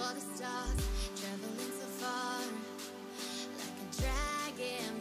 For the stars, traveling so far, like a dragon.